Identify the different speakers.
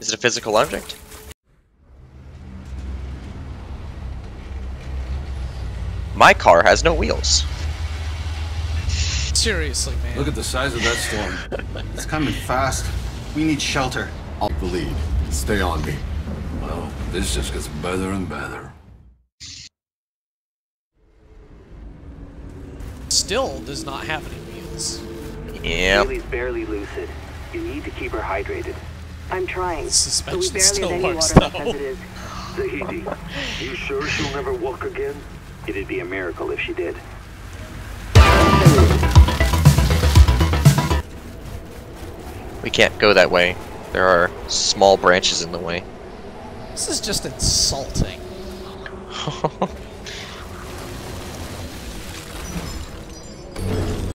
Speaker 1: Is it a physical object? My car has no wheels.
Speaker 2: Seriously, man.
Speaker 3: Look at the size of that storm.
Speaker 4: It's coming fast. We need shelter.
Speaker 5: I'll the lead. Stay on me.
Speaker 3: Well, this just gets better and better.
Speaker 2: Still does not have any wheels.
Speaker 1: Yeah.
Speaker 6: Haley's barely lucid. You need to keep her hydrated.
Speaker 7: I'm trying. But we
Speaker 2: Suspension
Speaker 7: barely
Speaker 2: still
Speaker 7: have any
Speaker 2: works
Speaker 7: water left
Speaker 2: though.
Speaker 7: as it is.
Speaker 6: Zahidi, you sure she'll never walk again? It'd be a miracle if she did.
Speaker 1: We can't go that way. There are small branches in the way.
Speaker 2: This is just insulting.